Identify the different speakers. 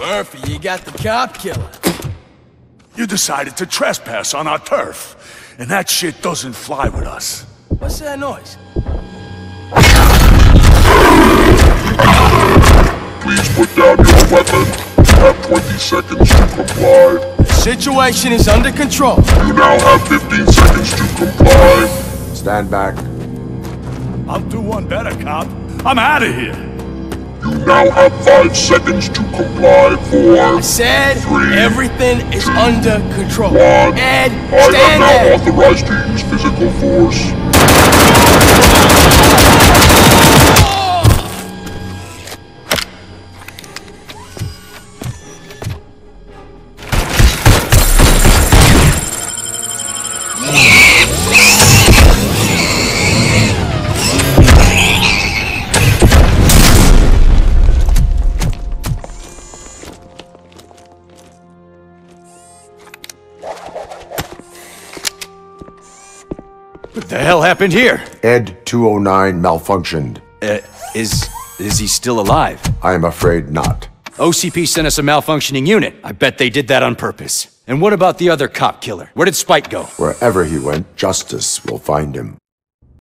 Speaker 1: Murphy, you got the cop killer.
Speaker 2: You decided to trespass on our turf, and that shit doesn't fly with us.
Speaker 1: What's that noise?
Speaker 3: Please put down your weapon. You have 20 seconds to comply.
Speaker 1: The situation is under control.
Speaker 3: You now have 15 seconds to comply.
Speaker 4: Stand back.
Speaker 2: I'll do one better, cop. I'm out of here.
Speaker 3: Now have 5 seconds to comply. Four,
Speaker 1: I said
Speaker 3: Three,
Speaker 1: everything is under control.
Speaker 3: one.
Speaker 1: Ed,
Speaker 3: I am
Speaker 1: stand
Speaker 3: now
Speaker 1: there.
Speaker 3: authorized to use physical force.
Speaker 5: What the hell happened here?
Speaker 4: Ed 209 malfunctioned.
Speaker 5: Uh, is... is he still alive?
Speaker 4: I am afraid not.
Speaker 5: OCP sent us a malfunctioning unit. I bet they did that on purpose. And what about the other cop killer? Where did Spike go?
Speaker 4: Wherever he went, justice will find him.